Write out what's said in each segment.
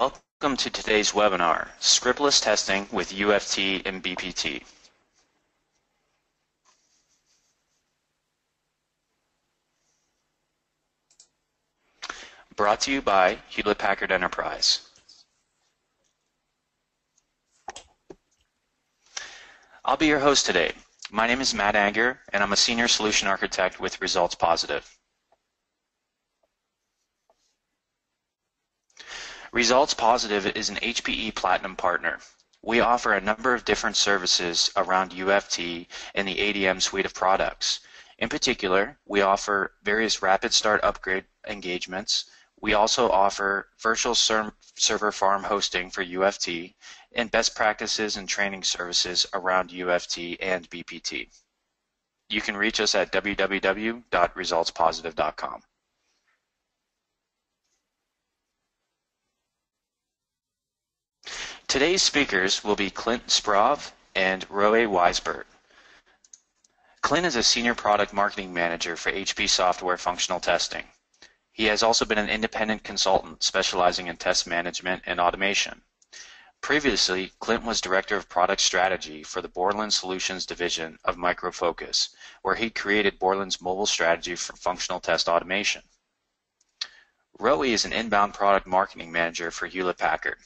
Welcome to today's webinar, Scriptless Testing with UFT and BPT. Brought to you by Hewlett-Packard Enterprise. I'll be your host today. My name is Matt Anger, and I'm a Senior Solution Architect with Results Positive. Results Positive is an HPE Platinum partner. We offer a number of different services around UFT and the ADM suite of products. In particular, we offer various rapid start upgrade engagements. We also offer virtual server farm hosting for UFT and best practices and training services around UFT and BPT. You can reach us at www.resultspositive.com. Today's speakers will be Clint Sprov and Roe Weisbert. Clint is a Senior Product Marketing Manager for HP Software Functional Testing. He has also been an independent consultant specializing in test management and automation. Previously, Clint was Director of Product Strategy for the Borland Solutions Division of Micro Focus, where he created Borland's mobile strategy for functional test automation. Roe is an inbound product marketing manager for Hewlett-Packard.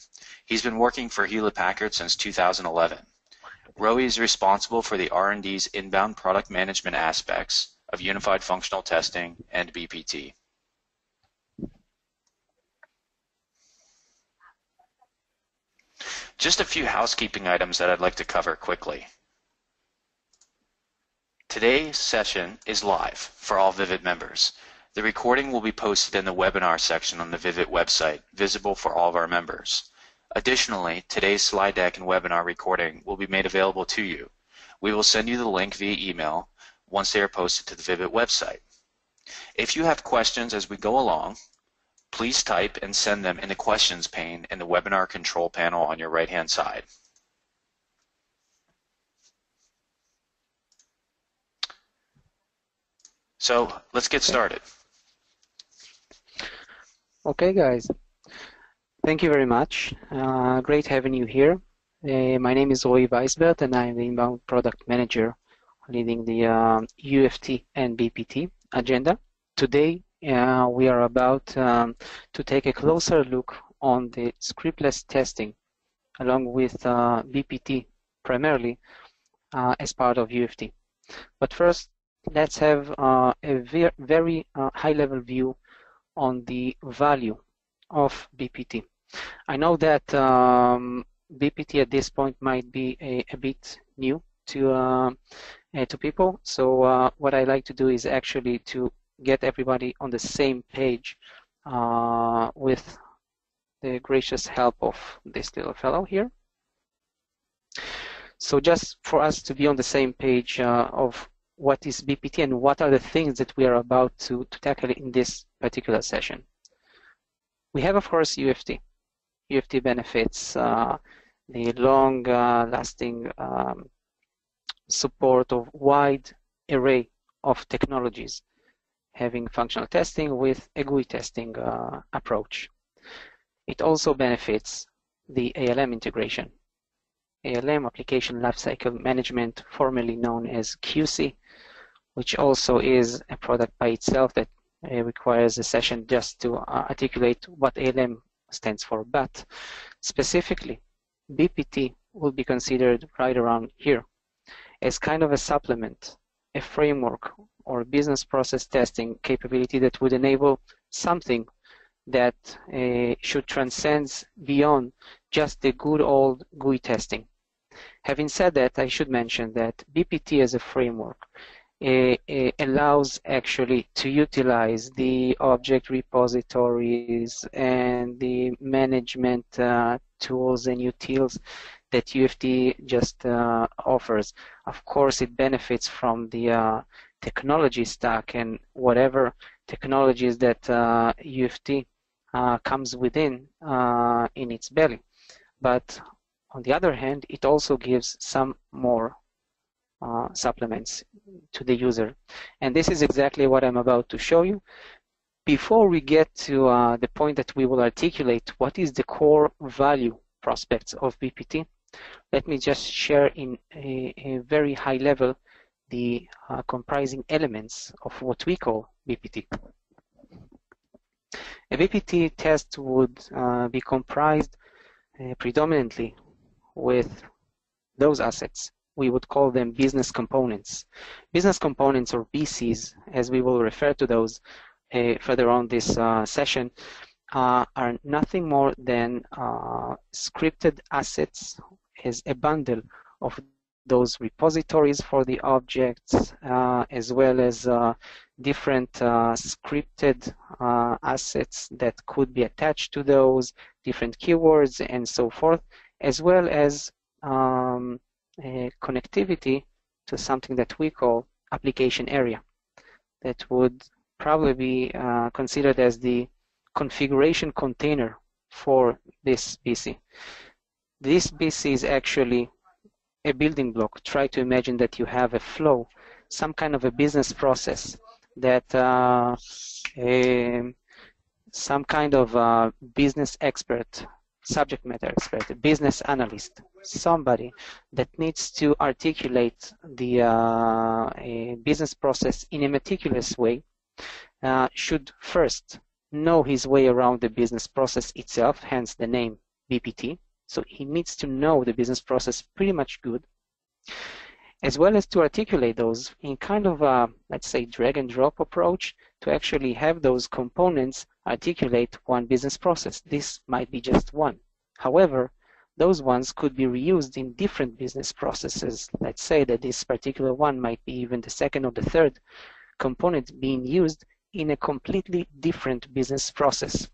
He's been working for Hewlett-Packard since 2011. Roe is responsible for the R&D's inbound product management aspects of unified functional testing and BPT. Just a few housekeeping items that I'd like to cover quickly. Today's session is live for all Vivit members. The recording will be posted in the webinar section on the Vivit website, visible for all of our members. Additionally, today's slide deck and webinar recording will be made available to you. We will send you the link via email once they are posted to the Vivit website. If you have questions as we go along, Please type and send them in the questions pane in the webinar control panel on your right-hand side. So let's get started. Okay, guys. Thank you very much. Uh, great having you here. Uh, my name is Roy Weisbert, and I'm the inbound product manager leading the uh, UFT and BPT agenda. Today, uh, we are about um, to take a closer look on the scriptless testing along with uh, BPT primarily uh, as part of UFT. But first, let's have uh, a ver very uh, high-level view on the value of BPT. I know that um, BPT at this point might be a, a bit new to uh, to people. So what I like to do is actually to get everybody on the same page uh, with the gracious help of this little fellow here. So just for us to be on the same page uh, of what is BPT and what are the things that we are about to, to tackle in this particular session. We have, of course, UFT. UFT benefits uh, the long-lasting uh, um, support of wide array of technologies having functional testing with a GUI testing uh, approach. It also benefits the ALM integration. ALM, Application Lifecycle Management, formerly known as QC, which also is a product by itself that uh, requires a session just to uh, articulate what ALM stands for. But specifically, BPT will be considered right around here as kind of a supplement, a framework or business process testing capability that would enable something that uh, should transcend beyond just the good old GUI testing. Having said that, I should mention that BPT as a framework allows actually to utilize the object repositories and the management uh, tools and utils that UFT just uh, offers. Of course, it benefits from the uh, technology stack and whatever technologies that uh, UFT uh, comes within uh, in its belly. But on the other hand, it also gives some more uh, supplements to the user. And this is exactly what I'm about to show you. Before we get to uh, the point that we will articulate what is the core value prospects of BPT, let me just share in a, a very high level the uh, comprising elements of what we call BPT. A BPT test would uh, be comprised uh, predominantly with those assets. We would call them business components. Business components or BCs, as we will refer to those uh, further on this uh, session, uh, are nothing more than uh, scripted assets as a bundle of those repositories for the objects uh, as well as uh, different scripted assets that could be attached to those, different keywords and so forth, as well as um, connectivity to something that we call application area that would probably be uh, considered as the configuration container for this BC. This BC is actually a building block. Try to imagine that you have a flow, some kind of a business process that uh, a, some kind of business expert, subject matter expert, a business analyst, somebody that needs to articulate the uh, business process in a meticulous way uh, should first know his way around the business process itself, hence the name BPT. So he needs to know the business process pretty much good, as well as to articulate those in kind of a, let's say, drag and drop approach to actually have those components articulate one business process. This might be just one. However, those ones could be reused in different business processes. Let's say that this particular one might be even the second or the third component being used in a completely different business process.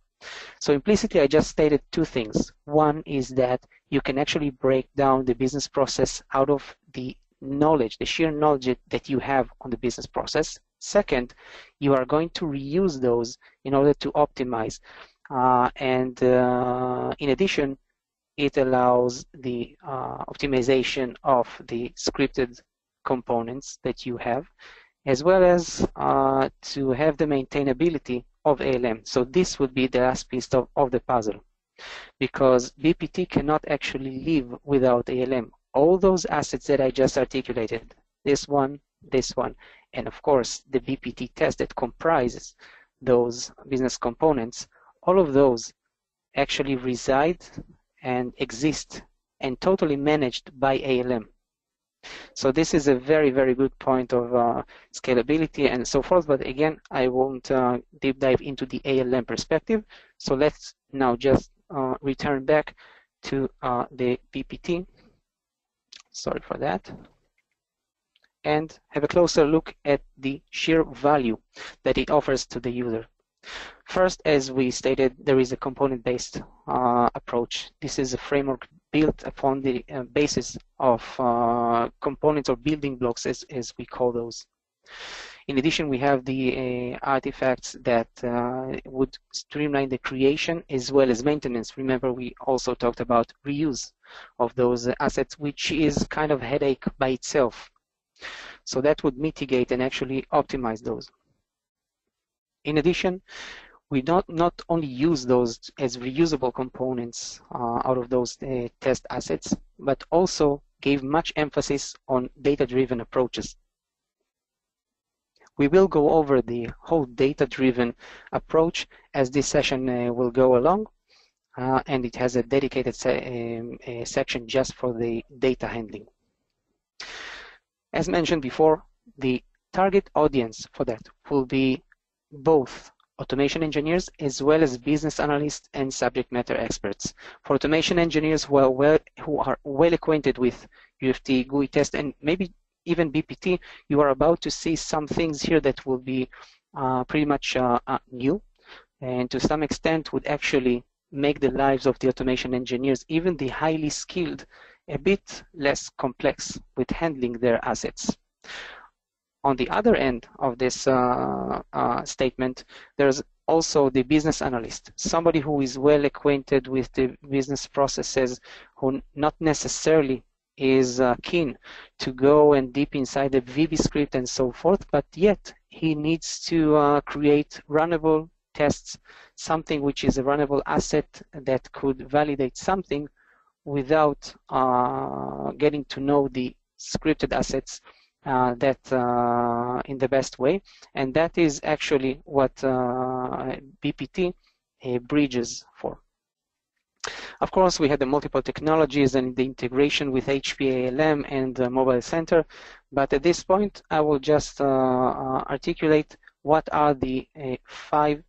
So implicitly, I just stated two things. One is that you can actually break down the business process out of the knowledge, the sheer knowledge that you have on the business process. Second, you are going to reuse those in order to optimize. Uh, and uh, in addition, it allows the uh, optimization of the scripted components that you have, as well as uh, to have the maintainability of ALM. So this would be the last piece of, of the puzzle because BPT cannot actually live without ALM. All those assets that I just articulated, this one, this one, and of course the BPT test that comprises those business components, all of those actually reside and exist and totally managed by ALM. So this is a very, very good point of uh, scalability and so forth. But again, I won't uh, deep dive into the ALM perspective. So let's now just uh, return back to uh, the BPT. Sorry for that. And have a closer look at the sheer value that it offers to the user. First, as we stated, there is a component-based uh, approach. This is a framework built upon the uh, basis of uh, components or building blocks, as, as we call those. In addition, we have the uh, artifacts that uh, would streamline the creation as well as maintenance. Remember, we also talked about reuse of those assets, which is kind of headache by itself. So that would mitigate and actually optimize those. In addition, we not, not only use those as reusable components uh, out of those uh, test assets, but also gave much emphasis on data-driven approaches. We will go over the whole data-driven approach as this session uh, will go along, uh, and it has a dedicated se um, a section just for the data handling. As mentioned before, the target audience for that will be both automation engineers as well as business analysts and subject matter experts. For automation engineers who are well, who are well acquainted with UFT, GUI test, and maybe even BPT, you are about to see some things here that will be uh, pretty much uh, uh, new and to some extent would actually make the lives of the automation engineers, even the highly skilled, a bit less complex with handling their assets. On the other end of this uh, uh, statement, there's also the business analyst, somebody who is well acquainted with the business processes, who not necessarily is uh, keen to go and deep inside the VB script and so forth, but yet he needs to uh, create runnable tests something which is a runnable asset that could validate something without uh, getting to know the scripted assets uh, that uh, in the best way. And that is actually what uh, BPT uh, bridges for. Of course, we had the multiple technologies and the integration with HPALM and the Mobile Center. But at this point, I will just uh, articulate what are the five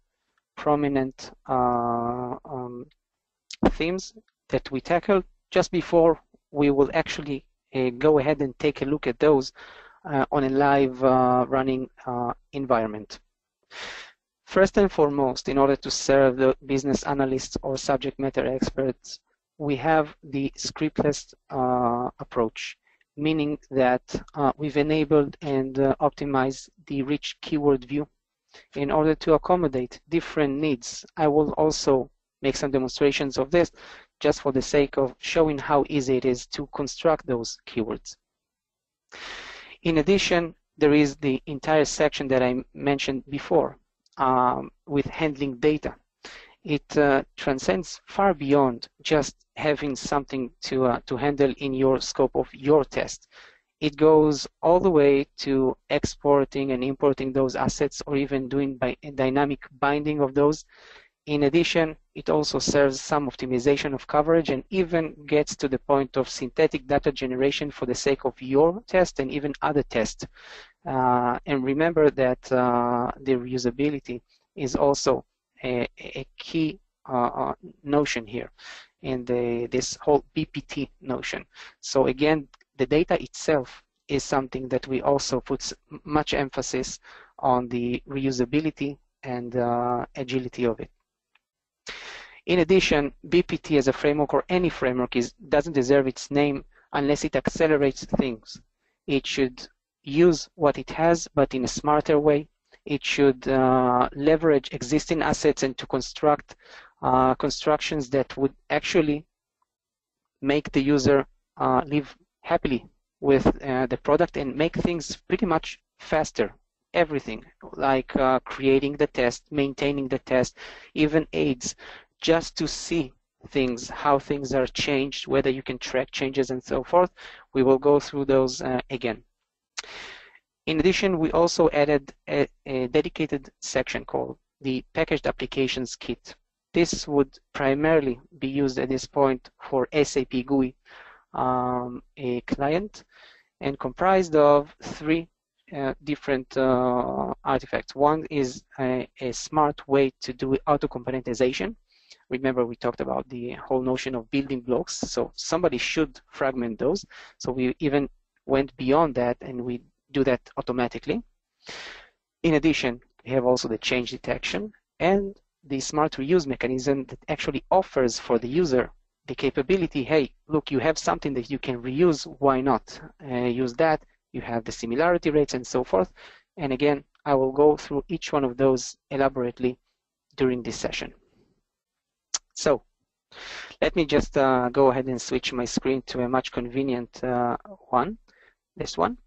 prominent um, themes that we tackled just before we will actually uh, go ahead and take a look at those uh, on a live uh, running environment. First and foremost, in order to serve the business analysts or subject matter experts, we have the scriptless uh, approach, meaning that uh, we've enabled and uh, optimized the rich keyword view in order to accommodate different needs. I will also make some demonstrations of this just for the sake of showing how easy it is to construct those keywords. In addition, there is the entire section that I mentioned before, um, with handling data. It uh, transcends far beyond just having something to, uh, to handle in your scope of your test. It goes all the way to exporting and importing those assets or even doing by dynamic binding of those. In addition, it also serves some optimization of coverage and even gets to the point of synthetic data generation for the sake of your test and even other tests uh, and remember that uh, the reusability is also a, a key uh, uh notion here in the, this whole BPT notion. So again, the data itself is something that we also put much emphasis on the reusability and uh, agility of it. In addition, BPT as a framework or any framework is, doesn't deserve its name unless it accelerates things. It should use what it has, but in a smarter way. It should uh, leverage existing assets and to construct uh, constructions that would actually make the user uh, live happily with uh, the product and make things pretty much faster. Everything like uh, creating the test, maintaining the test, even aids, just to see things, how things are changed, whether you can track changes and so forth. We will go through those uh, again. In addition, we also added a, a dedicated section called the Packaged Applications Kit. This would primarily be used at this point for SAP GUI, um, a client, and comprised of three uh, different uh, artifacts. One is a, a, smart way to do auto-componentization. Remember, we talked about the whole notion of building blocks. So somebody should fragment those. So we even went beyond that and we do that automatically. In addition, we have also the change detection and the smart reuse mechanism that actually offers for the user the capability, hey, look, you have something that you can reuse, why not uh, use that? You have the similarity rates and so forth. And again, I will go through each one of those elaborately during this session. So let me just uh, go ahead and switch my screen to a much convenient uh, one, this one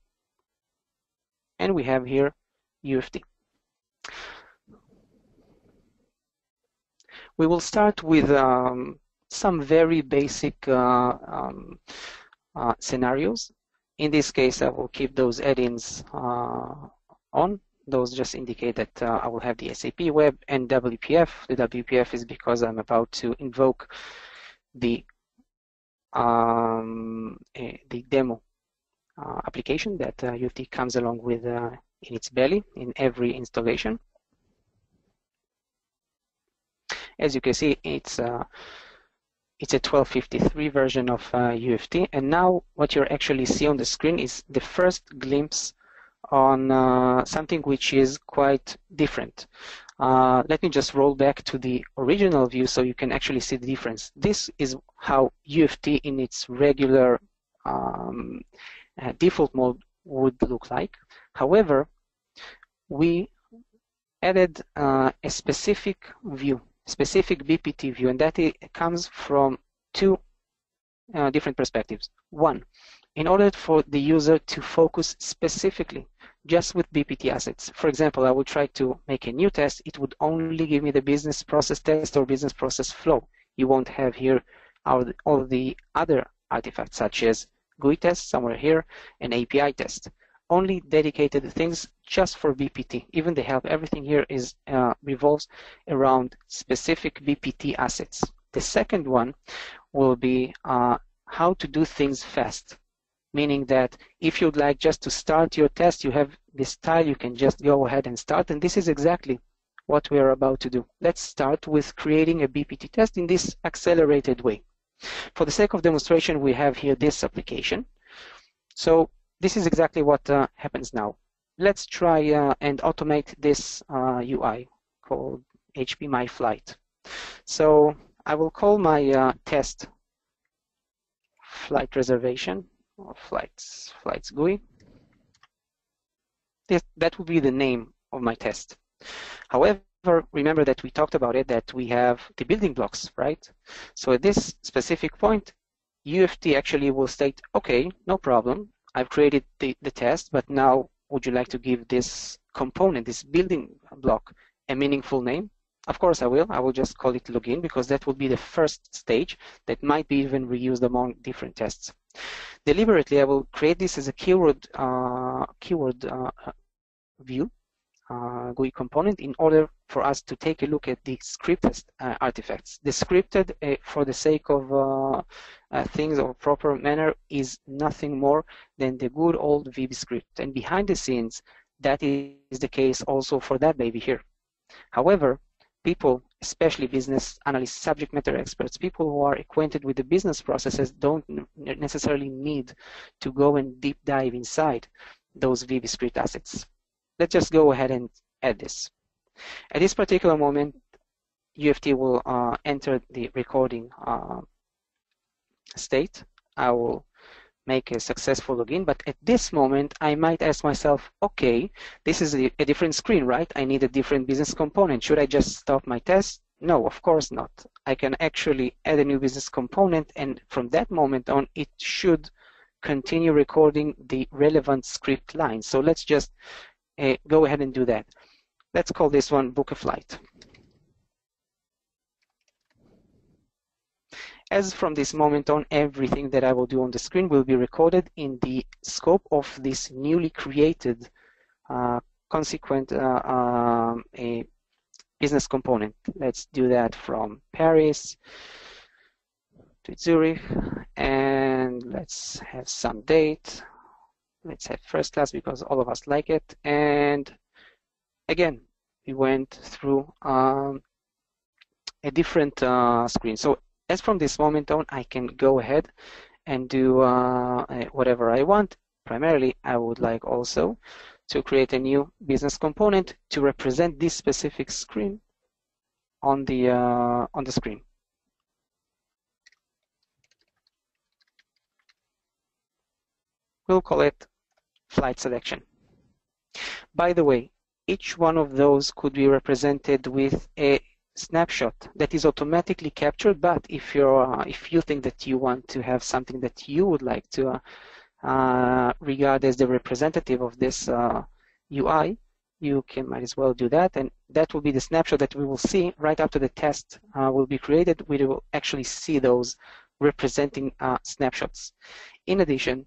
and we have here UFT. We will start with um, some very basic uh, um, uh, scenarios. In this case, I will keep those add-ins uh, on. Those just indicate that uh, I will have the SAP web and WPF. The WPF is because I'm about to invoke the um, the demo uh, application that UFT uh, comes along with uh, in its belly in every installation. As you can see, it's it's a 1253 version of uh, UFT. And now what you actually see on the screen is the first glimpse on uh, something which is quite different. Uh, let me just roll back to the original view so you can actually see the difference. This is how UFT in its regular um, uh, default mode would look like. However, we added uh, a specific view, specific BPT view, and that comes from two uh, different perspectives. One, in order for the user to focus specifically just with BPT assets. For example, I would try to make a new test. It would only give me the business process test or business process flow. You won't have here all the, other artifacts such as GUI test somewhere here, an API test. Only dedicated things just for BPT. Even the help, everything here is uh, revolves around specific BPT assets. The second one will be uh, how to do things fast meaning that if you'd like just to start your test, you have this tile, you can just go ahead and start. And this is exactly what we are about to do. Let's start with creating a BPT test in this accelerated way. For the sake of demonstration, we have here this application. So this is exactly what uh, happens now. Let's try uh, and automate this uh, UI called HP My Flight. So I will call my uh, test flight reservation or flights, flights GUI. This, that would be the name of my test. However, remember that we talked about it, that we have the building blocks, right? So at this specific point, UFT actually will state, okay, no problem. I've created the, the test, but now would you like to give this component, this building block, a meaningful name? Of course I will. I will just call it login because that will be the first stage that might be even reused among different tests. Deliberately, I will create this as a keyword uh, keyword uh, view uh, GUI component in order for us to take a look at the scripted uh, artifacts. The scripted, uh, for the sake of uh, uh, things of proper manner, is nothing more than the good old VB script. And behind the scenes, that is the case also for that baby here. However, people, especially business analysts, subject matter experts, people who are acquainted with the business processes don't necessarily need to go and deep dive inside those VB script assets. Let's just go ahead and add this. At this particular moment, UFT will uh, enter the recording uh, state. I will make a successful login. But at this moment, I might ask myself, okay, this is a, a different screen, right? I need a different business component. Should I just stop my test? No, of course not. I can actually add a new business component, and from that moment on, it should continue recording the relevant script line. So let's just uh, go ahead and do that. Let's call this one book a flight. As from this moment on, everything that I will do on the screen will be recorded in the scope of this newly created uh, consequent uh, um, a business component. Let's do that from Paris to Zurich, and let's have some date. Let's say first class because all of us like it. And again, we went through um, a different uh, screen. So as from this moment on, I can go ahead and do uh, whatever I want. Primarily, I would like also to create a new business component to represent this specific screen on the uh, on the screen. We'll call it flight selection. By the way, each one of those could be represented with a snapshot that is automatically captured. But if you're uh, if you think that you want to have something that you would like to uh, uh regard as the representative of this UI, uh, you can might as well do that, and that will be the snapshot that we will see right after the test uh, will be created. We will actually see those representing snapshots. In addition,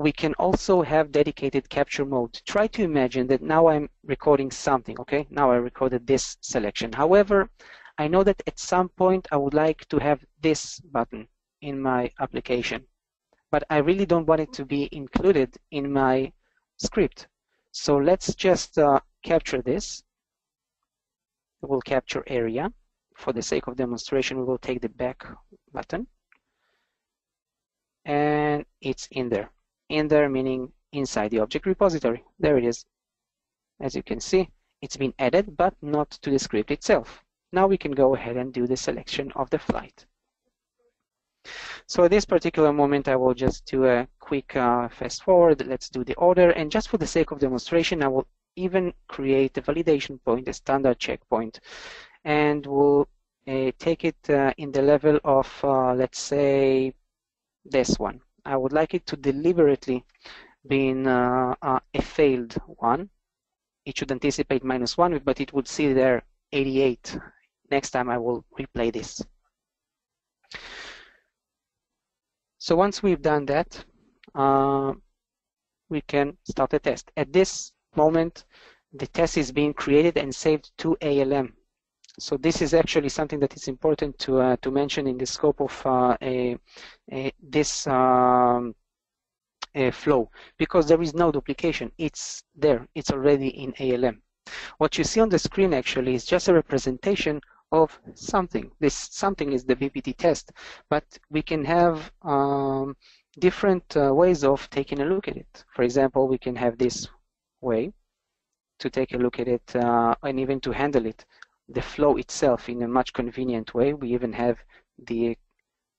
we can also have dedicated capture mode. Try to imagine that now I'm recording something, okay? Now I recorded this selection. However, I know that at some point I would like to have this button in my application, but I really don't want it to be included in my script. So let's just uh, capture this. We'll capture area. For the sake of demonstration, we will take the back button and it's in there in there, meaning inside the object repository. There it is. As you can see, it's been added, but not to the script itself. Now we can go ahead and do the selection of the flight. So at this particular moment, I will just do a quick uh, fast forward. Let's do the order. And just for the sake of demonstration, I will even create a validation point, a standard checkpoint, and we'll uh, take it uh, in the level of, uh, let's say, this one. I would like it to deliberately being uh, uh, a failed one. It should anticipate minus one, but it would see there 88. Next time I will replay this. So once we've done that, uh, we can start the test. At this moment, the test is being created and saved to ALM. So this is actually something that is important to uh, to mention in the scope of uh, a, a, this um, flow because there is no duplication. It's there. It's already in ALM. What you see on the screen actually is just a representation of something. This something is the BPT test, but we can have um, different uh, ways of taking a look at it. For example, we can have this way to take a look at it uh, and even to handle it, the flow itself in a much convenient way. We even have the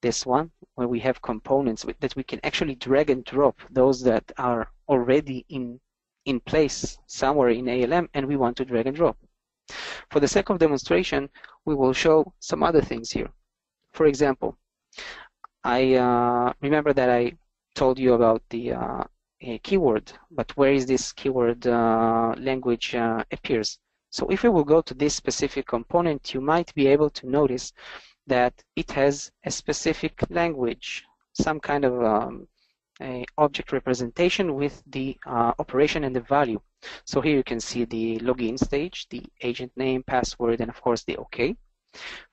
this one where we have components that we can actually drag and drop those that are already in in place somewhere in ALM and we want to drag and drop. For the sake of demonstration, we will show some other things here. For example, I uh, remember that I told you about the uh, keyword, but where is this keyword uh, language uh, appears? So if we will go to this specific component, you might be able to notice that it has a specific language, some kind of um, object representation with the uh, operation and the value. So here you can see the login stage, the agent name, password, and of course the OK.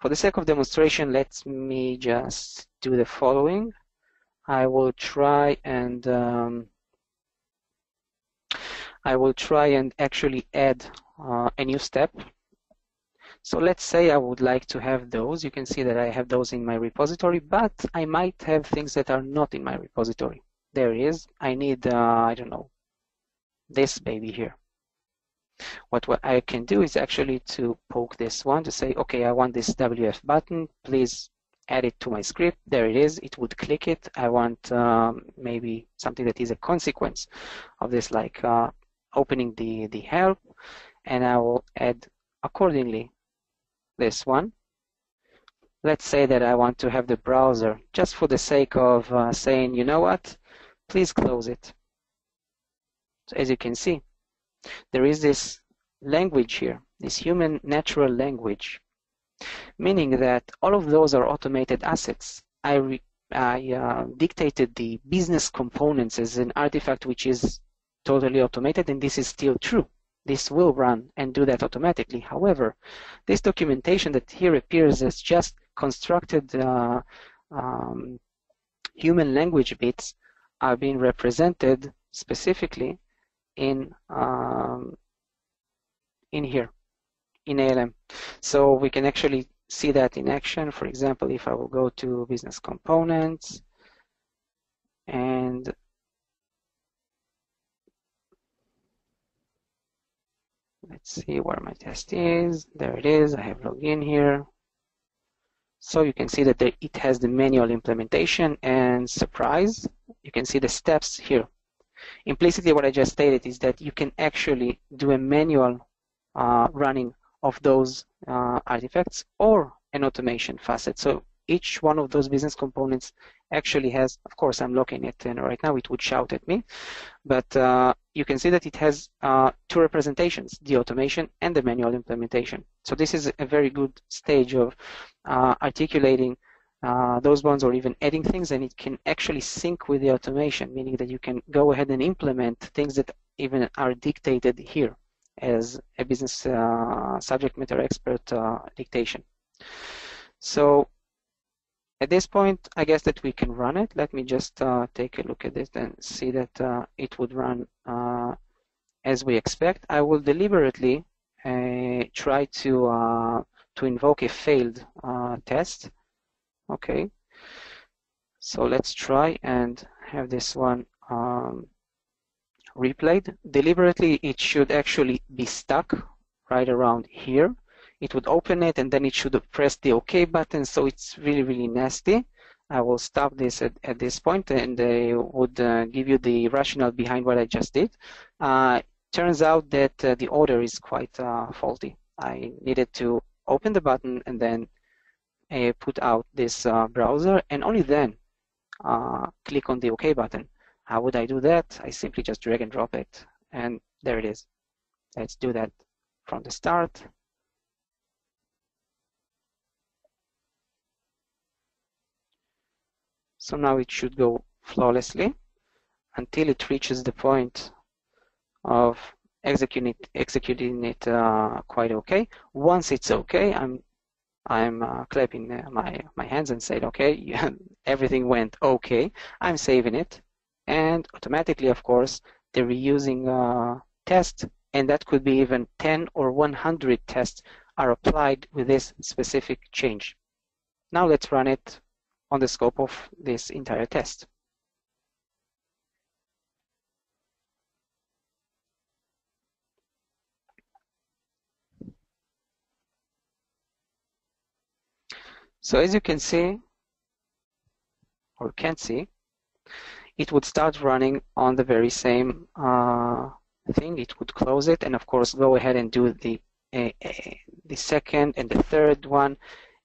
For the sake of demonstration, let me just do the following. I will try and um, I will try and actually add uh, a new step. So let's say I would like to have those. You can see that I have those in my repository, but I might have things that are not in my repository. There is. I need, uh, I don't know, this baby here. What, what I can do is actually to poke this one to say, okay, I want this WF button. Please add it to my script. There it is. It would click it. I want um, maybe something that is a consequence of this, like uh, opening the, the help. And I will add accordingly this one. Let's say that I want to have the browser just for the sake of uh, saying, you know what, please close it. So as you can see, there is this language here, this human natural language, meaning that all of those are automated assets. I, I uh, dictated the business components as an artifact which is totally automated, and this is still true. This will run and do that automatically. However, this documentation that here appears as just constructed uh, um, human language bits are being represented specifically in um, in here in ALM. So we can actually see that in action. For example, if I will go to business components and let's see where my test is. There it is. I have login here. So you can see that it has the manual implementation and surprise, you can see the steps here. Implicitly, what I just stated is that you can actually do a manual uh, running of those uh, artifacts or an automation facet. So each one of those business components actually has, of course, I'm looking at it right now, it would shout at me, but uh, you can see that it has uh, two representations, the automation and the manual implementation. So this is a very good stage of uh, articulating uh, those ones or even adding things and it can actually sync with the automation, meaning that you can go ahead and implement things that even are dictated here as a business uh, subject matter expert uh, dictation. So at this point, I guess that we can run it. Let me just uh, take a look at this and see that uh, it would run uh, as we expect. I will deliberately uh, try to uh, to invoke a failed uh, test. Okay, so let's try and have this one um, replayed. Deliberately, it should actually be stuck right around here it would open it and then it should press the OK button. So it's really, really nasty. I will stop this at, at this point and I would uh, give you the rationale behind what I just did. Uh, turns out that uh, the order is quite uh, faulty. I needed to open the button and then uh, put out this uh, browser and only then click on the OK button. How would I do that? I simply just drag and drop it, and there it is. Let's do that from the start. So now it should go flawlessly until it reaches the point of executing it, executing it uh, quite okay. Once it's okay, I'm I'm uh, clapping my my hands and saying, okay, everything went okay. I'm saving it, and automatically, of course, the reusing uh, test, and that could be even 10 or 100 tests are applied with this specific change. Now let's run it on the scope of this entire test. So as you can see, or can see, it would start running on the very same uh, thing. It would close it and of course go ahead and do the uh, the second and the third one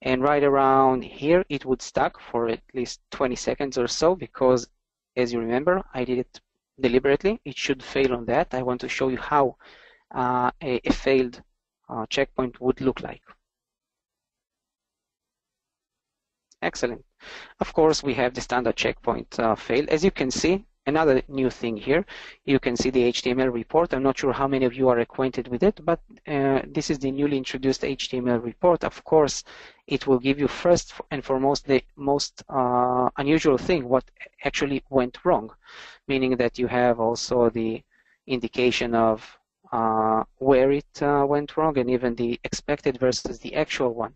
and right around here it would stuck for at least 20 seconds or so because as you remember I did it deliberately. It should fail on that. I want to show you how uh, a, a, failed uh, checkpoint would look like. Excellent. Of course we have the standard checkpoint uh, failed as you can see another new thing here. You can see the HTML report. I'm not sure how many of you are acquainted with it, but uh, this is the newly introduced HTML report. Of course, it will give you first and foremost the most uh, unusual thing, what actually went wrong, meaning that you have also the indication of uh, where it uh, went wrong and even the expected versus the actual one.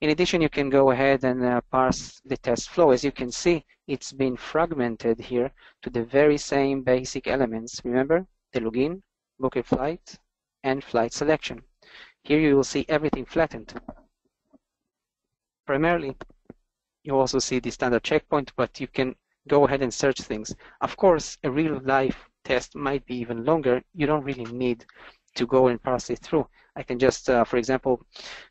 In addition, you can go ahead and uh, parse the test flow. As you can see, it's been fragmented here to the very same basic elements. Remember, the login, book a flight, and flight selection. Here you will see everything flattened. Primarily, you also see the standard checkpoint, but you can go ahead and search things. Of course, a real-life test might be even longer. You don't really need to go and parse it through. I can just, uh, for example,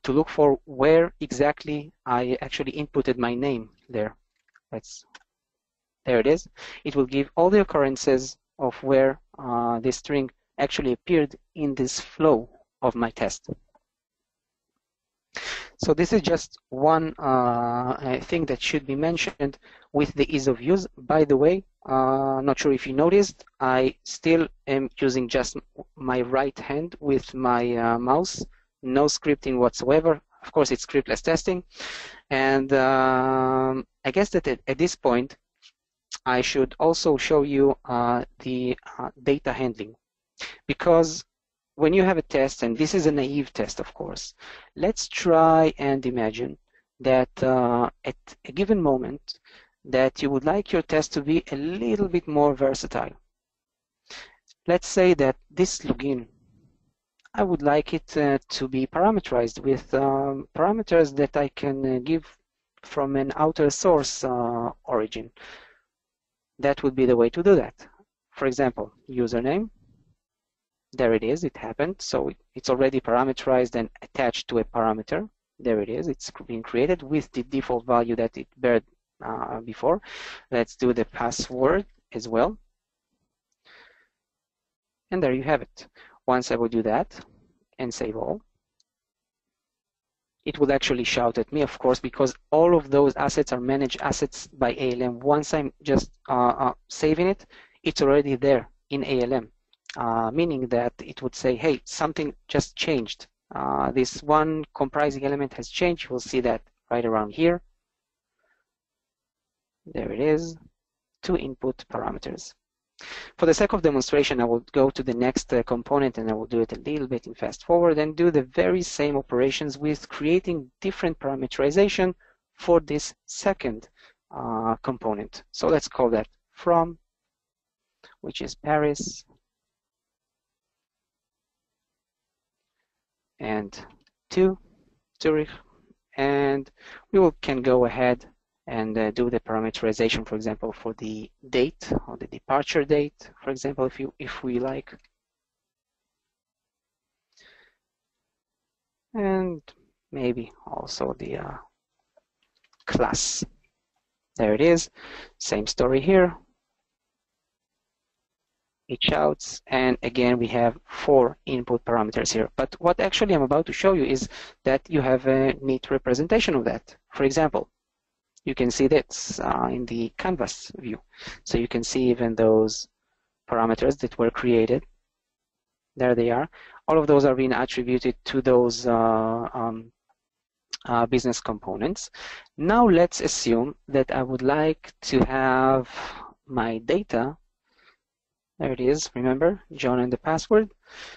to look for where exactly I actually inputted my name there. Let's, there it is. It will give all the occurrences of where uh, this string actually appeared in this flow of my test. So this is just one uh, thing that should be mentioned with the ease of use. By the way, uh, not sure if you noticed, I still am using just my right hand with my uh, mouse, no scripting whatsoever. Of course, it's scriptless testing. And um, I guess that at, at, this point, I should also show you uh, the uh, data handling. Because when you have a test, and this is a naive test, of course, let's try and imagine that uh, at a given moment, that you would like your test to be a little bit more versatile. Let's say that this login, I would like it uh, to be parameterized with um, parameters that I can uh, give from an outer source uh, origin. That would be the way to do that. For example, username. There it is, it happened. So it's already parameterized and attached to a parameter. There it is, it's been created with the default value that it bear uh, before. Let's do the password as well. And there you have it. Once I will do that and save all, it will actually shout at me, of course, because all of those assets are managed assets by ALM. Once I'm just uh, uh, saving it, it's already there in ALM, uh, meaning that it would say, hey, something just changed. Uh, this one comprising element has changed. We'll see that right around here. There it is, two input parameters. For the sake of demonstration, I will go to the next uh, component and I will do it a little bit in fast forward and do the very same operations with creating different parameterization for this second uh, component. So let's call that from, which is Paris, and to Zurich, and we will, can go ahead and uh, do the parameterization, for example, for the date or the departure date, for example, if you if we like. And maybe also the uh, class. There it is. Same story here. It shouts, and again we have four input parameters here. But what actually I'm about to show you is that you have a neat representation of that. For example, you can see this uh, in the canvas view. So you can see even those parameters that were created. There they are. All of those are being attributed to those uh, um, uh, business components. Now let's assume that I would like to have my data there it is, remember, John and the password.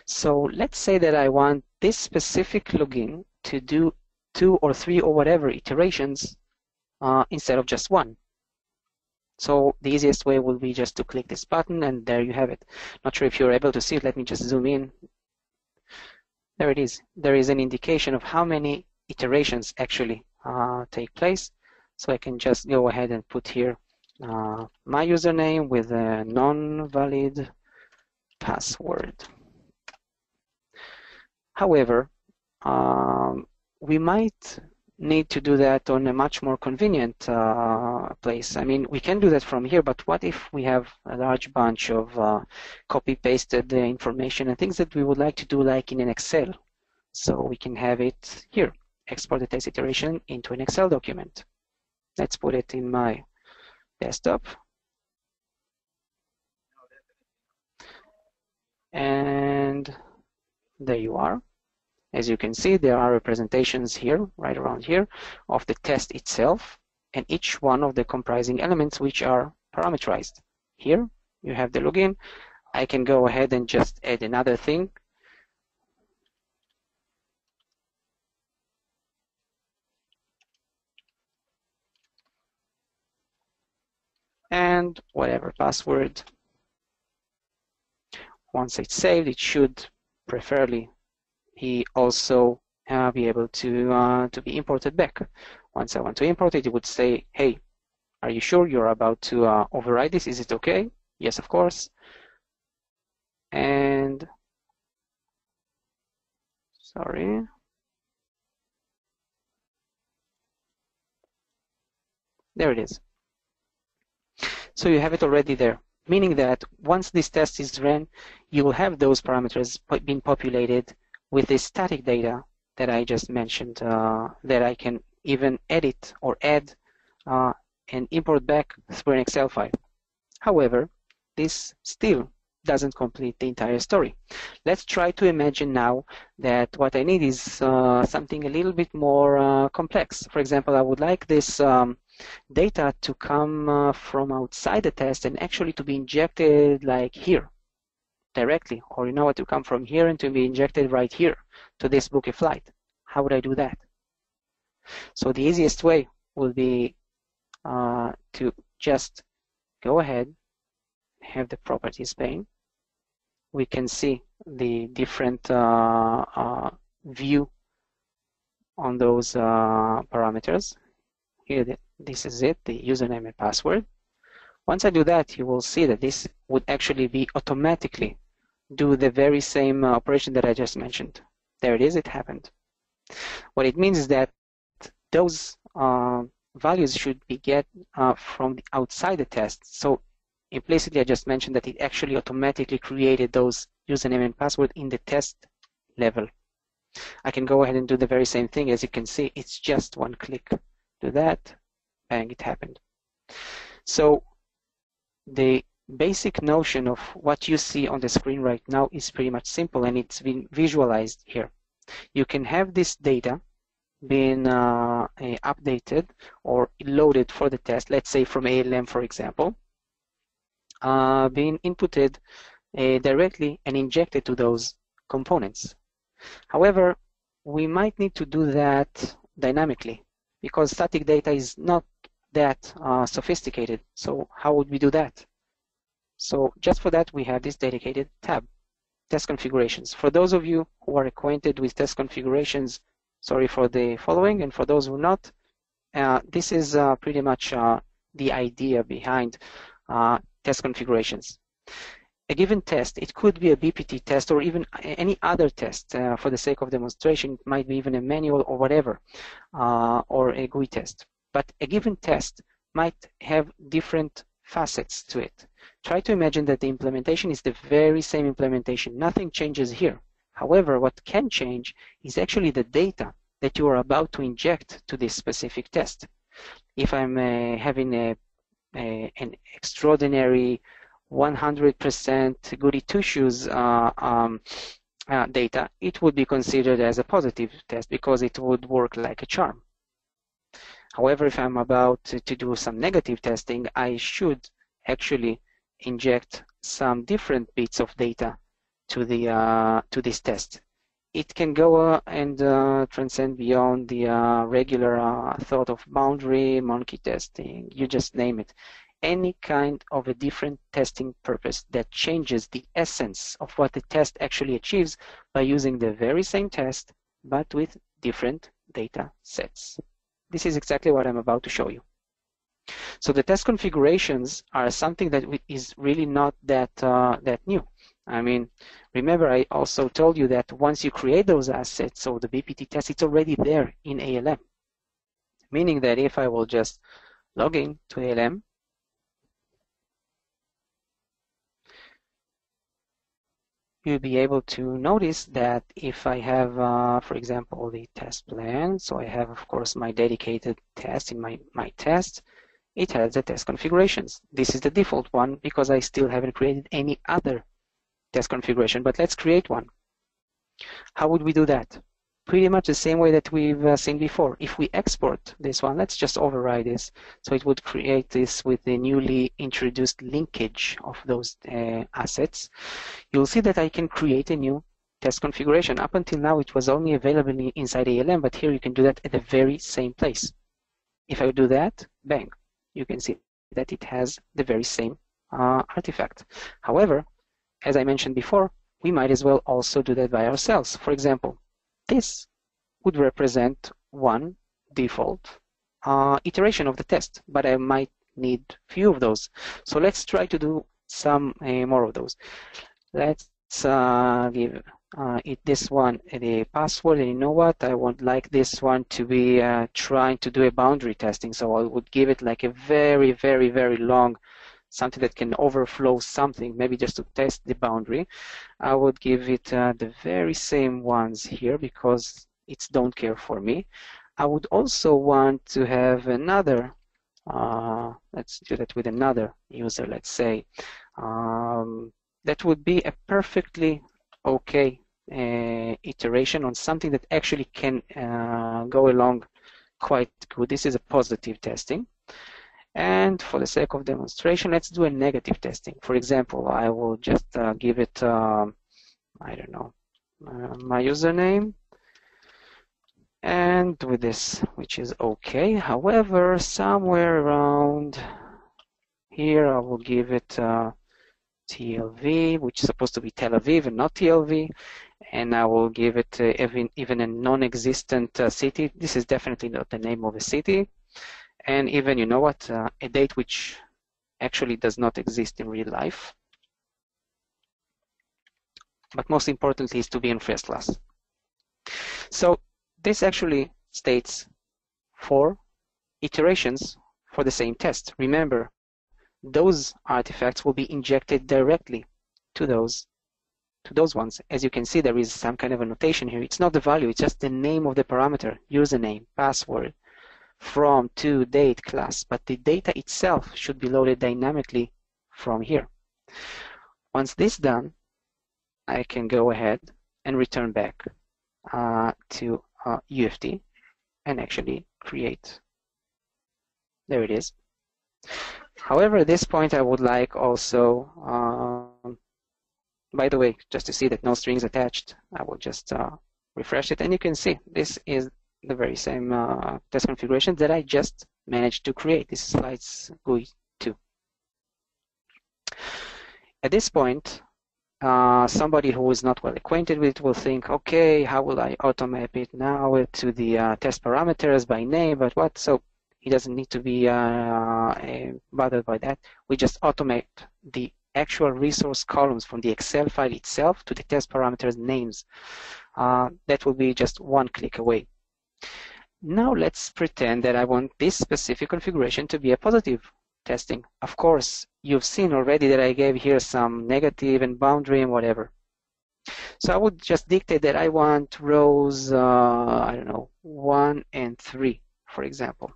So let's say that I want this specific login to do two or three or whatever iterations uh, instead of just one. So the easiest way will be just to click this button and there you have it. Not sure if you're able to see it. Let me just zoom in. There it is. There is an indication of how many iterations actually uh, take place. So I can just go ahead and put here uh, my username with a non-valid password. However, um, we might need to do that on a much more convenient uh, place. I mean, we can do that from here, but what if we have a large bunch of uh, copy-pasted information and things that we would like to do like in an Excel? So we can have it here, export the test iteration into an Excel document. Let's put it in my desktop. And there you are. As you can see, there are representations here, right around here, of the test itself, and each one of the comprising elements which are parameterized. Here, you have the login. I can go ahead and just add another thing. And whatever password. Once it's saved, it should preferably he also uh, be able to uh, to be imported back. Once I want to import it, it would say, "Hey, are you sure you're about to uh, override this? Is it okay?" Yes, of course. And sorry. There it is. So you have it already there, meaning that once this test is ran, you will have those parameters being populated with the static data that I just mentioned uh, that I can even edit or add uh, and import back through an Excel file. However, this still doesn't complete the entire story. Let's try to imagine now that what I need is uh, something a little bit more uh, complex. For example, I would like this um, data to come uh, from outside the test and actually to be injected like here directly, or you know what, to come from here and to be injected right here to this book flight. How would I do that? So the easiest way would be uh, to just go ahead, have the properties pane. We can see the different uh, uh, view on those uh, parameters. Here, this is it, the username and password. Once I do that, you will see that this would actually be automatically do the very same uh, operation that I just mentioned. There it is, it happened. What it means is that those uh, values should be get uh, from the outside the test. So implicitly, I just mentioned that it actually automatically created those username and password in the test level. I can go ahead and do the very same thing. As you can see, it's just one click. Do that, bang, it happened. So the basic notion of what you see on the screen right now is pretty much simple and it's been visualized here. You can have this data being uh, updated or loaded for the test, let's say from ALM for example, uh, being inputted uh, directly and injected to those components. However, we might need to do that dynamically because static data is not that uh, sophisticated. So how would we do that? So just for that, we have this dedicated tab, test configurations. For those of you who are acquainted with test configurations, sorry for the following, and for those who are not, uh, this is uh, pretty much uh, the idea behind uh, test configurations. A given test, it could be a BPT test or even any other test uh, for the sake of demonstration. It might be even a manual or whatever, or a GUI test. But a given test might have different facets to it. Try to imagine that the implementation is the very same implementation. Nothing changes here. However, what can change is actually the data that you are about to inject to this specific test. If I'm uh, having a, a, an extraordinary 100% goody two-shoes uh, um, uh, data, it would be considered as a positive test because it would work like a charm. However, if I'm about to, do some negative testing, I should actually inject some different bits of data to the uh, to this test. It can go uh, and uh, transcend beyond the uh, regular uh, thought of boundary, monkey testing, you just name it. Any kind of a different testing purpose that changes the essence of what the test actually achieves by using the very same test but with different data sets. This is exactly what I'm about to show you. So the test configurations are something that is really not that uh, that new. I mean, remember I also told you that once you create those assets, so the BPT test, it's already there in ALM. Meaning that if I will just log in to ALM, you'll be able to notice that if I have, uh, for example, the test plan, so I have, of course, my dedicated test in my, my test, it has the test configurations. This is the default one because I still haven't created any other test configuration, but let's create one. How would we do that? Pretty much the same way that we've uh, seen before. If we export this one, let's just override this. So it would create this with the newly introduced linkage of those uh, assets. You'll see that I can create a new test configuration. Up until now, it was only available inside ALM, but here you can do that at the very same place. If I do that, bang, you can see that it has the very same uh, artifact. However, as I mentioned before, we might as well also do that by ourselves. For example, this would represent one default uh, iteration of the test, but I might need few of those. So let's try to do some uh, more of those. Let's uh, give uh, it this one the password, and you know what? I would like this one to be uh, trying to do a boundary testing. So I would give it like a very, very, very long something that can overflow something, maybe just to test the boundary, I would give it uh, the very same ones here because it's don't care for me. I would also want to have another, uh, let's do that with another user, let's say. Um, that would be a perfectly okay uh, iteration on something that actually can uh, go along quite good. This is a positive testing. And for the sake of demonstration, let's do a negative testing. For example, I will just uh, give it, um, I don't know, uh, my username and with this, which is okay. However, somewhere around here, I will give it uh, TLV, which is supposed to be Tel Aviv and not TLV. And I will give it uh, even, even a non-existent uh, city. This is definitely not the name of a city and even, you know what, uh, a date which actually does not exist in real life. But most importantly is to be in first class. So this actually states four iterations for the same test. Remember, those artifacts will be injected directly to those to those ones. As you can see, there is some kind of a notation here. It's not the value, it's just the name of the parameter, username, password, from to date class, but the data itself should be loaded dynamically from here. Once this done, I can go ahead and return back uh, to uh, UFT and actually create. There it is. However, at this point, I would like also, um, by the way, just to see that no strings attached, I will just uh, refresh it, and you can see this is the very same uh, test configuration that I just managed to create. This is slides GUI 2. At this point, uh, somebody who is not well acquainted with it will think, okay, how will I automate it now to the uh, test parameters by name, but what? So he doesn't need to be uh, bothered by that. We just automate the actual resource columns from the Excel file itself to the test parameters names. Uh, that will be just one click away. Now let's pretend that I want this specific configuration to be a positive testing. Of course, you've seen already that I gave here some negative and boundary and whatever. So I would just dictate that I want rows, uh, I don't know, one and three, for example,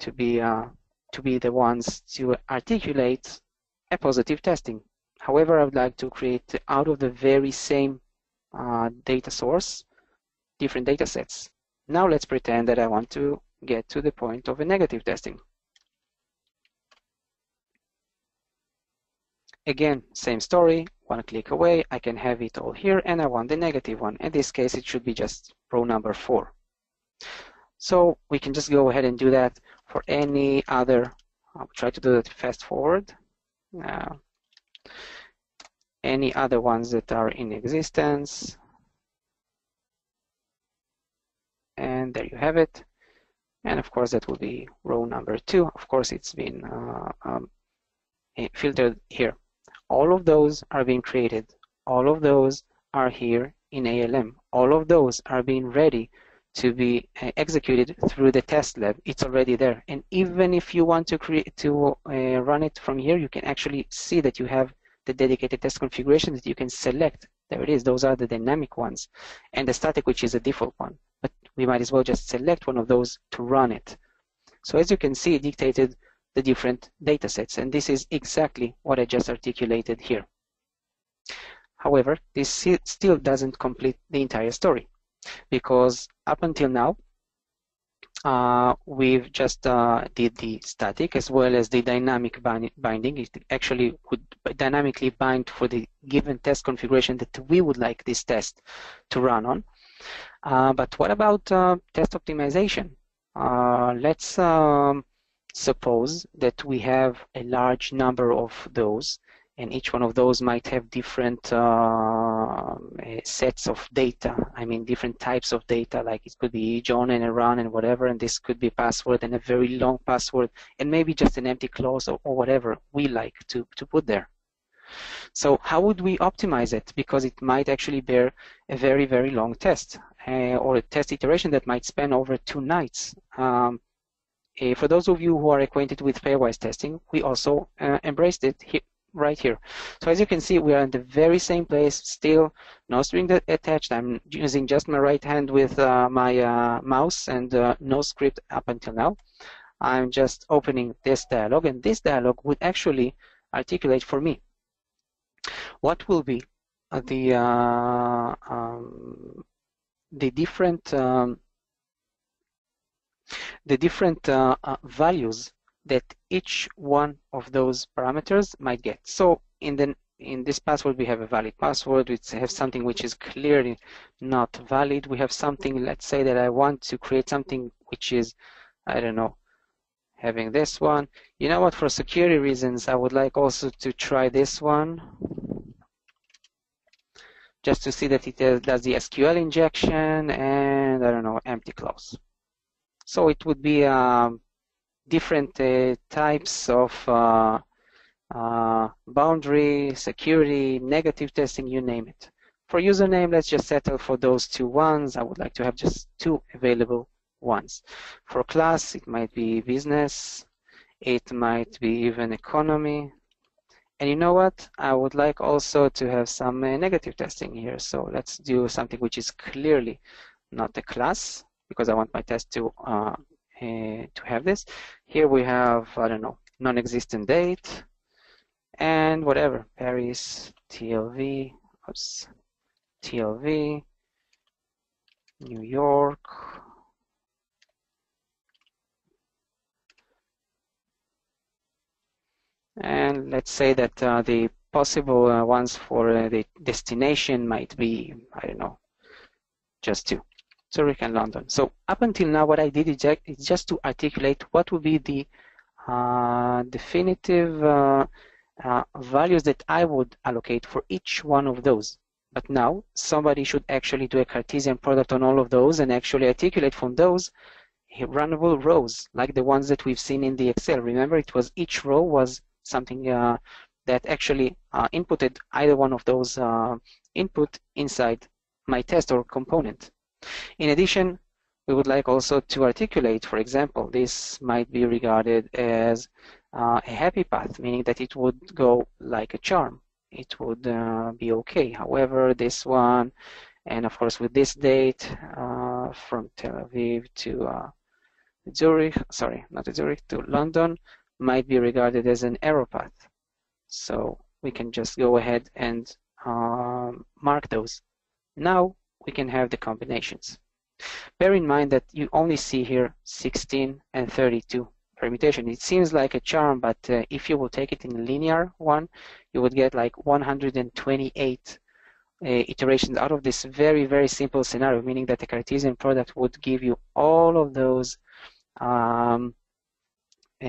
to be uh, to be the ones to articulate a positive testing. However, I would like to create out of the very same uh, data source, different data sets. Now let's pretend that I want to get to the point of a negative testing. Again, same story, one click away, I can have it all here and I want the negative one. In this case, it should be just row number four. So we can just go ahead and do that for any other, I'll try to do it fast forward. Uh, any other ones that are in existence. And there you have it. And of course, that will be row number two. Of course, it's been uh, um, eh, filtered here. All of those are being created. All of those are here in ALM. All of those are being ready to be uh, executed through the test lab. It's already there. And even if you want to create to uh, run it from here, you can actually see that you have the dedicated test configuration that you can select. There it is. Those are the dynamic ones. And the static, which is a default one. But we might as well just select one of those to run it. So as you can see, it dictated the different data sets. And this is exactly what I just articulated here. However, this still doesn't complete the entire story because up until now, uh, we've just uh, did the static as well as the dynamic binding. It actually would dynamically bind for the given test configuration that we would like this test to run on. Uh, but what about uh, test optimization? Uh, let's um, suppose that we have a large number of those and each one of those might have different uh, sets of data. I mean, different types of data, like it could be John and Iran and whatever, and this could be password and a very long password, and maybe just an empty clause or, or whatever we like to, to put there. So how would we optimize it? Because it might actually bear a very, very long test or a test iteration that might span over two nights. Um, uh, for those of you who are acquainted with pairwise testing, we also uh, embraced it right here. So as you can see, we are in the very same place, still no string attached. I'm using just my right hand with uh, my uh, mouse and uh, no script up until now. I'm just opening this dialog, and this dialog would actually articulate for me what will be the uh, um, the different um, the different uh, uh, values that each one of those parameters might get. So in the in this password we have a valid password, we have something which is clearly not valid. We have something, let's say that I want to create something which is, I don't know, having this one. You know what, for security reasons, I would like also to try this one. Just to see that it does the SQL injection and, I don't know, empty clause. So it would be um, different uh, types of uh, uh, boundary, security, negative testing, you name it. For username, let's just settle for those two ones. I would like to have just two available ones. For class, it might be business, it might be even economy. And you know what? I would like also to have some uh, negative testing here. So let's do something which is clearly not a class because I want my test to uh, uh, to have this. Here we have, I don't know, non-existent date and whatever, Paris, TLV, oops, TLV, New York, and let's say that uh, the possible uh, ones for uh, the destination might be, I don't know, just two. Zurich and London. So up until now, what I did is just to articulate what would be the uh, definitive uh, uh, values that I would allocate for each one of those. But now somebody should actually do a Cartesian product on all of those and actually articulate from those runnable rows, like the ones that we've seen in the Excel. Remember, it was each row was something uh, that actually uh, inputted either one of those uh, input inside my test or component. In addition, we would like also to articulate, for example, this might be regarded as uh, a happy path, meaning that it would go like a charm. It would uh, be okay. However, this one, and of course with this date uh, from Tel Aviv to Zurich, sorry, not Zurich, to London, might be regarded as an error path. So we can just go ahead and um, mark those. Now we can have the combinations. Bear in mind that you only see here 16 and 32 permutation. It seems like a charm, but uh, if you will take it in a linear one, you would get like 128 uh, iterations out of this very, very simple scenario, meaning that the Cartesian product would give you all of those um,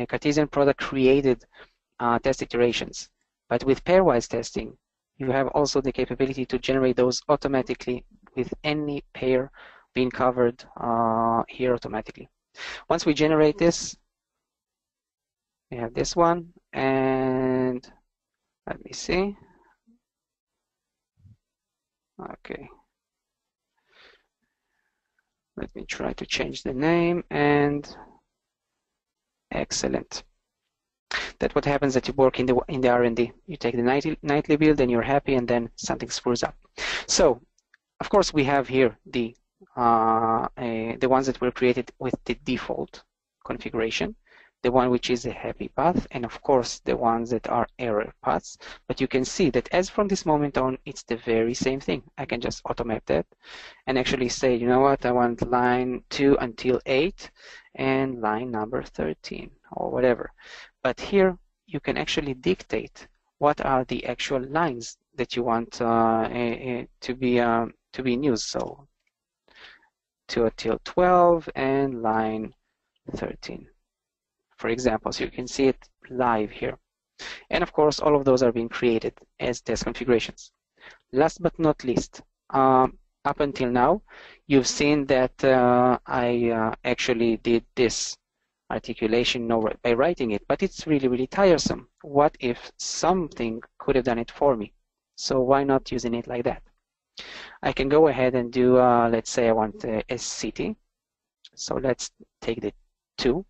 Cartesian product created uh, test iterations. But with pairwise testing, you have also the capability to generate those automatically with any pair being covered uh, here automatically. Once we generate this, we have this one, and let me see. Okay. Let me try to change the name and excellent. That's what happens that you work in the in the R&D. You take the nightly, nightly build and you're happy and then something screws up. So, of course, we have here the uh, the ones that were created with the default configuration the one which is a happy path, and of course the ones that are error paths. But you can see that as from this moment on, it's the very same thing. I can just automate that and actually say, you know what, I want line 2 until 8 and line number 13 or whatever. But here you can actually dictate what are the actual lines that you want uh, to be um, to be in use. So 2 until 12 and line 13 for example. So you can see it live here. And of course, all of those are being created as test configurations. Last but not least, um, up until now, you've seen that uh, I uh, actually did this articulation by writing it, but it's really, really tiresome. What if something could have done it for me? So why not using it like that? I can go ahead and do, uh, let's say I want a city. So let's take the 2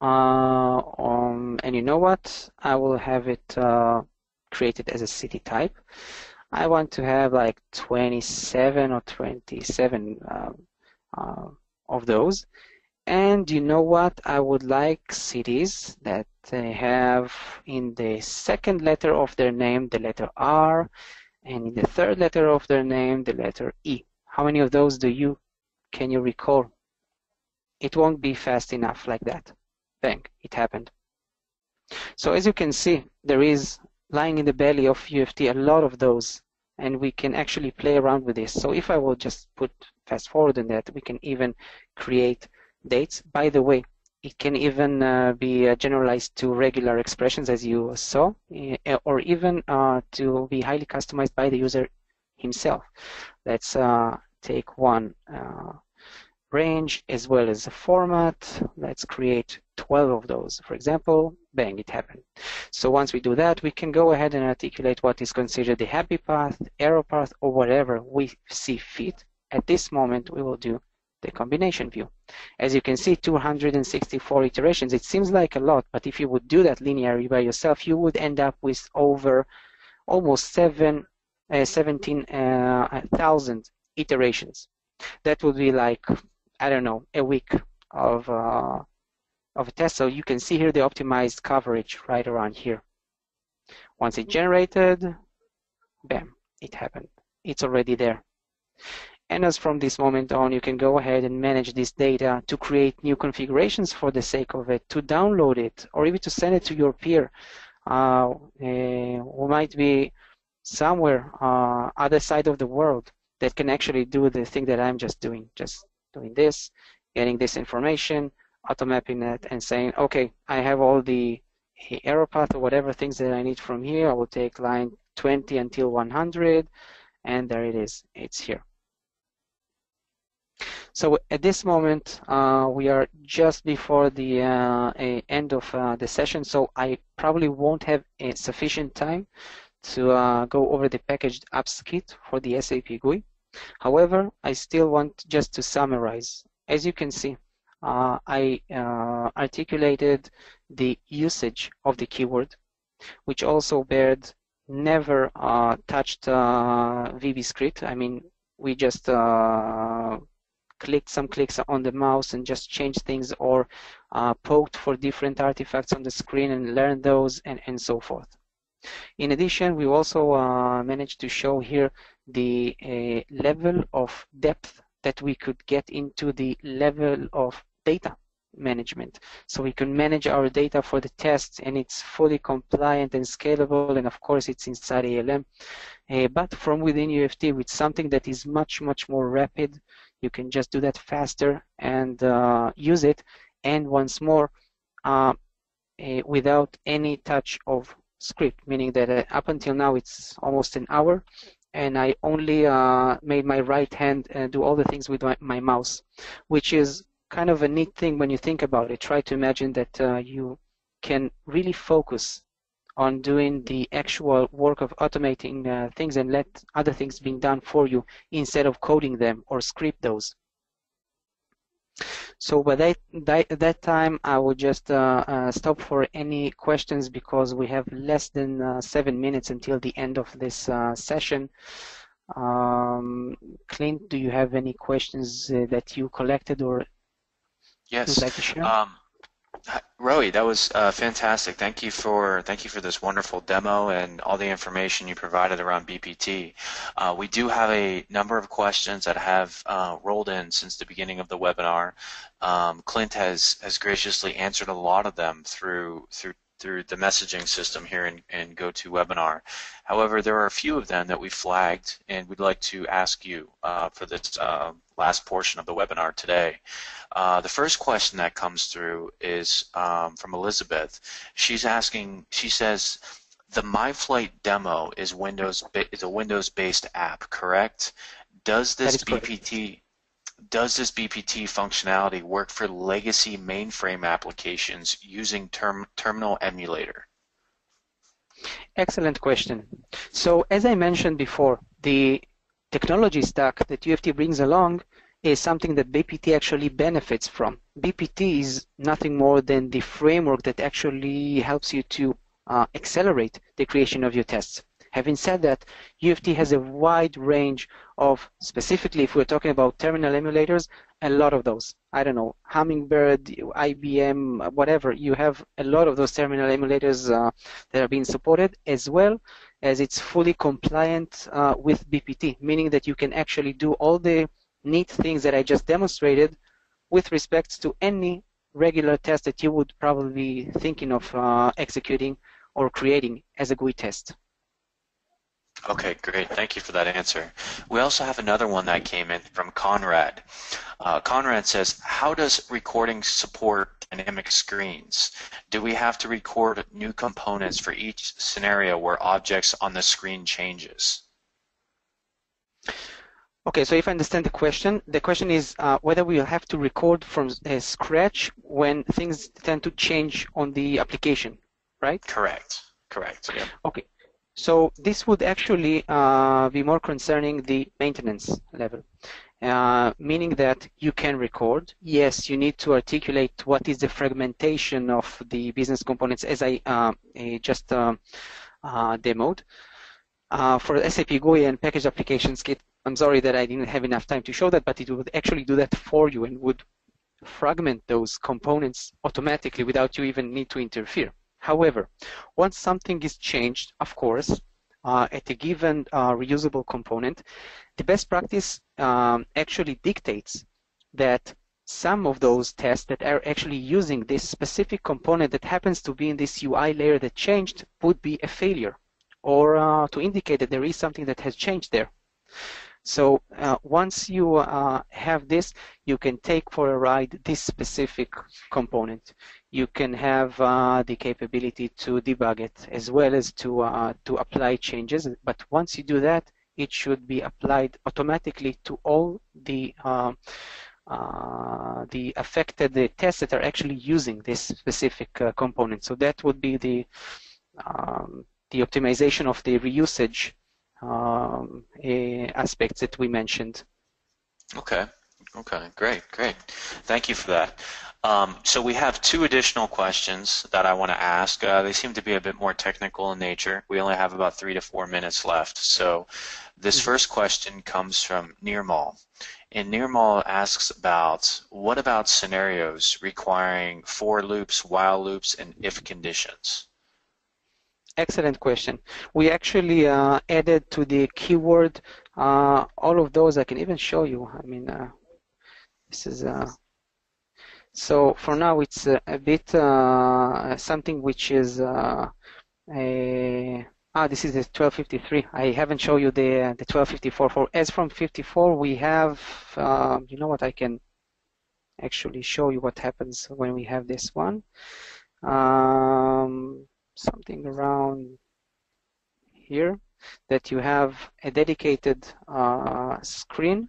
uh, um, and you know what? I will have it uh, created as a city type. I want to have like 27 or 27 uh, uh, of those. And you know what? I would like cities that they have in the second letter of their name the letter R, and in the third letter of their name the letter E. How many of those do you can you recall? It won't be fast enough like that bang, it happened. So as you can see, there is lying in the belly of UFT a lot of those, and we can actually play around with this. So if I will just put fast forward in that, we can even create dates. By the way, it can even uh, be uh, generalized to regular expressions as you saw, uh, or even uh, to be highly customized by the user himself. Let's uh, take one uh, range as well as a format. Let's create 12 of those. For example, bang, it happened. So once we do that, we can go ahead and articulate what is considered the happy path, error path, or whatever we see fit. At this moment, we will do the combination view. As you can see, 264 iterations. It seems like a lot, but if you would do that linearly by yourself, you would end up with over almost seven, uh, 17,000 uh, iterations. That would be like I don't know, a week of, uh, of a test. So you can see here the optimized coverage right around here. Once it generated, bam, it happened. It's already there. And as from this moment on, you can go ahead and manage this data to create new configurations for the sake of it, to download it, or even to send it to your peer uh, uh, who might be somewhere uh, other side of the world that can actually do the thing that I'm just doing, just doing this, getting this information, automapping it, and saying, okay, I have all the error path or whatever things that I need from here. I will take line 20 until 100, and there it is. It's here. So at this moment, uh, we are just before the uh, end of uh, the session, so I probably won't have sufficient time to uh, go over the packaged apps kit for the SAP GUI. However, I still want just to summarize. As you can see, uh, I uh, articulated the usage of the keyword, which also Baird never uh, touched uh, VB script. I mean, we just uh, clicked some clicks on the mouse and just changed things or uh, poked for different artifacts on the screen and learned those and, and so forth. In addition, we also managed to show here the level of depth that we could get into the level of data management. So we can manage our data for the tests and it's fully compliant and scalable and of course it's inside ALM. Uh, but from within UFT with something that is much, much more rapid, you can just do that faster and uh, use it. And once more, uh, uh without any touch of script, meaning that uh, up until now it's almost an hour and I only uh, made my right hand do all the things with my, my mouse, which is kind of a neat thing when you think about it. Try to imagine that uh, you can really focus on doing the actual work of automating uh, things and let other things being done for you instead of coding them or script those. So by that, that, that time, I will just uh, uh, stop for any questions because we have less than uh, seven minutes until the end of this uh, session. Um, Clint, do you have any questions uh, that you collected or Yes. Like um, Roy, that was uh, fantastic. Thank you for thank you for this wonderful demo and all the information you provided around BPT. Uh, we do have a number of questions that have uh, rolled in since the beginning of the webinar. Um, Clint has has graciously answered a lot of them through through through the messaging system here in, in GoToWebinar. However, there are a few of them that we flagged and we'd like to ask you uh, for this uh, last portion of the webinar today. Uh, the first question that comes through is um, from Elizabeth. She's asking, she says, the MyFlight demo is Windows is a Windows-based app, correct? Does this BPT does this BPT functionality work for legacy mainframe applications using term, terminal emulator? Excellent question. So as I mentioned before, the technology stack that UFT brings along is something that BPT actually benefits from. BPT is nothing more than the framework that actually helps you to uh, accelerate the creation of your tests. Having said that, UFT has a wide range of, specifically if we're talking about terminal emulators, a lot of those. I don't know, Hummingbird, IBM, whatever. You have a lot of those terminal emulators uh, that are being supported, as well as it's fully compliant uh, with BPT, meaning that you can actually do all the neat things that I just demonstrated with respect to any regular test that you would probably be thinking of uh, executing or creating as a GUI test. Okay, great. Thank you for that answer. We also have another one that came in from Conrad. Uh, Conrad says, how does recording support dynamic screens? Do we have to record new components for each scenario where objects on the screen changes? Okay, so if I understand the question, the question is uh, whether we will have to record from uh, scratch when things tend to change on the application, right? Correct. Correct. Yeah. Okay. So this would actually uh, be more concerning the maintenance level, uh, meaning that you can record. Yes, you need to articulate what is the fragmentation of the business components as I uh, just um, uh, demoed. Uh, for SAP GUI and package applications kit, I'm sorry that I didn't have enough time to show that, but it would actually do that for you and would fragment those components automatically without you even need to interfere. However, once something is changed, of course, uh, at a given uh, reusable component, the best practice um, actually dictates that some of those tests that are actually using this specific component that happens to be in this UI layer that changed would be a failure or uh, to indicate that there is something that has changed there. So uh, once you uh, have this, you can take for a ride this specific component. You can have uh, the capability to debug it as well as to uh, to apply changes. But once you do that, it should be applied automatically to all the uh, uh, the affected the tests that are actually using this specific component. So that would be the um, the optimization of the reusage um, aspects that we mentioned. Okay. Okay. Great. Great. Thank you for that. Um, so we have two additional questions that I want to ask. Uh, they seem to be a bit more technical in nature. We only have about three to four minutes left. So this mm-hmm. first question comes from Nirmal. And Nirmal asks about what about scenarios requiring for loops, while loops, and if conditions? Excellent question. We actually uh, added to the keyword uh, all of those. I can even show you. I mean, uh, this is uh, so for now it's a, a bit uh, something which is uh, a Ah, this is the 1253. I haven't shown you the the 1254. For as from 54, we have, um, you know what? I can actually show you what happens when we have this one. Um, something around here that you have a dedicated uh, screen.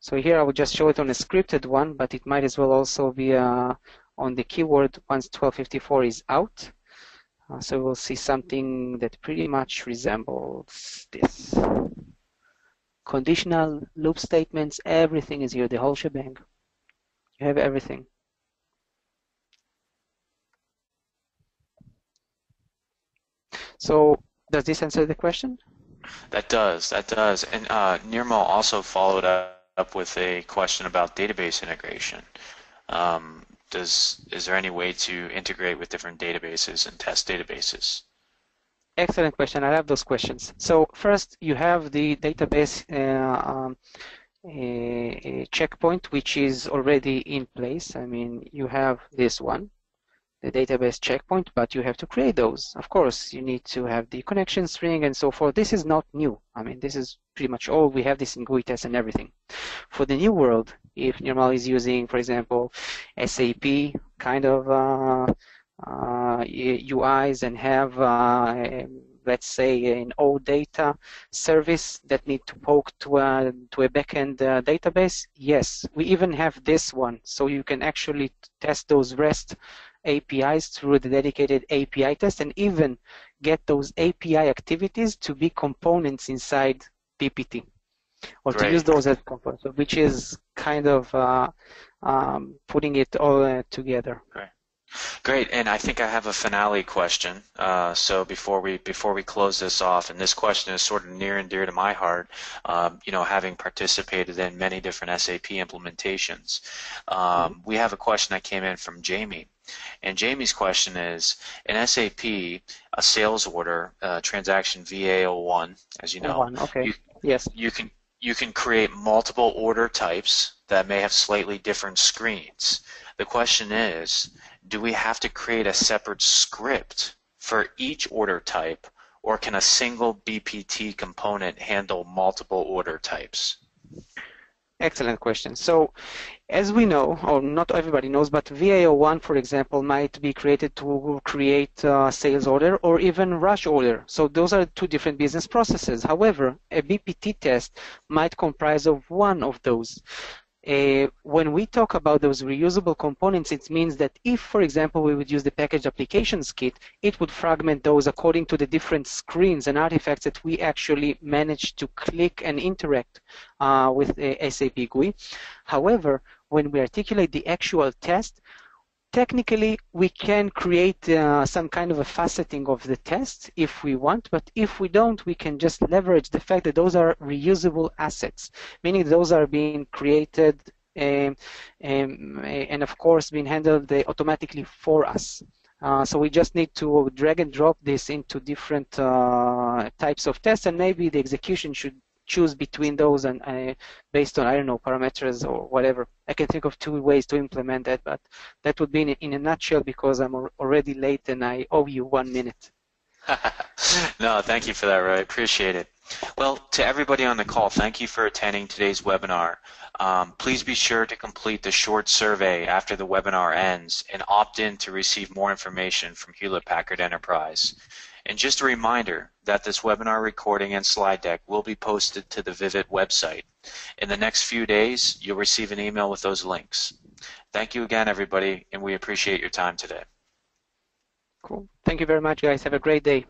So here I will just show it on a scripted one, but it might as well also be uh, on the keyword once 1254 is out. Uh, so we'll see something that pretty much resembles this. Conditional loop statements, everything is here, the whole shebang. You have everything. So does this answer the question? That does, that does. And uh, also followed up with a question about database integration. Um, does is there any way to integrate with different databases and test databases? Excellent question. I love those questions. So first, you have the database uh, um, a, a checkpoint, which is already in place. I mean, you have this one the database checkpoint, but you have to create those. Of course, you need to have the connection string and so forth. This is not new. I mean, this is pretty much all. We have this in GUI and everything. For the new world, if Nirmal is using, for example, SAP kind of uh, uh, UIs and have, uh, let's say, an OData service that need to poke to a, to a backend uh, database, yes, we even have this one. So you can actually test those REST APIs through the dedicated API test and even get those API activities to be components inside BPT or Great. to use those as components, which is kind of uh, um, putting it all uh, together. Great. Great, and I think I have a finale question. Uh, so before we before we close this off, and this question is sort of near and dear to my heart. Um, you know, having participated in many different SAP implementations, um, mm-hmm. we have a question that came in from Jamie, and Jamie's question is, in SAP, a sales order uh, transaction VA01, as you know, okay. you, yes, you can you can create multiple order types that may have slightly different screens. The question is, do we have to create a separate script for each order type, or can a single BPT component handle multiple order types? Excellent question. So, as we know, or not everybody knows, but VA01, for example, might be created to create a sales order or even rush order. So those are two different business processes. However, a BPT test might comprise of one of those. Uh, when we talk about those reusable components, it means that if, for example, we would use the package applications kit, it would fragment those according to the different screens and artifacts that we actually manage to click and interact uh, with uh, SAP GUI. However, when we articulate the actual test, technically we can create uh, some kind of a faceting of the test if we want, but if we don't, we can just leverage the fact that those are reusable assets, meaning those are being created um, um, and of course being handled automatically for us. Uh, so we just need to drag and drop this into different uh, types of tests and maybe the execution should choose between those and uh, based on I don't know parameters or whatever. I can think of two ways to implement that, but that would be in, in a nutshell because I'm already late and I owe you one minute. no, thank you for that, Roy. Appreciate it. Well, to everybody on the call, thank you for attending today's webinar. Um, please be sure to complete the short survey after the webinar ends and opt in to receive more information from Hewlett Packard Enterprise. And just a reminder that this webinar recording and slide deck will be posted to the Vivit website. In the next few days, you'll receive an email with those links. Thank you again, everybody, and we appreciate your time today. Cool. Thank you very much, guys. Have a great day.